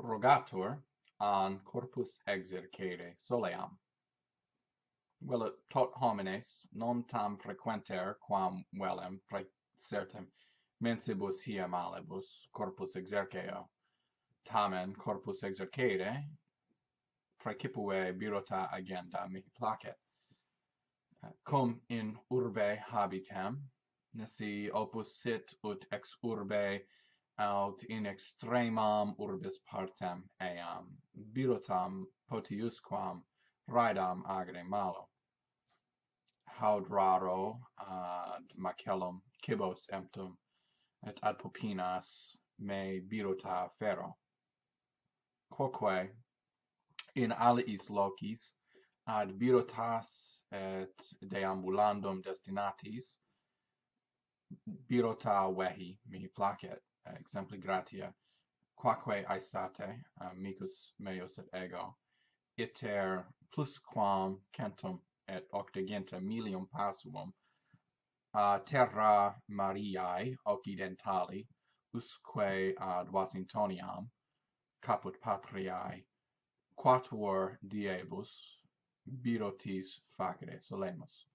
rogatur an corpus exercere soleam. Vel tot homines non tam frequenter quam velem certem mensibus hie malebus corpus exerceo, tamen corpus exercere praecipue birota agenda mihi placet. Cum in urbe habitem, nisi opus sit ut ex urbe aut in extremam urbis partem eam birotam potiusquam raidam agere malo. Haud raro ad macellum cibos emptum et ad popinas me birota ferro quoque in aliis locis ad birotas et deambulandum destinatis birota ta vehi mihi placet eh, exempli gratia quaque aestate eh, uh, meus et ego iter plusquam centum et octogenta milium passuum a uh, terra Mariae occidentali usque ad Washingtoniam caput patriae quatuor diebus birotis facere solemus.